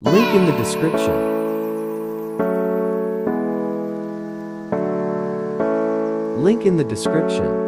Link in the description. Link in the description.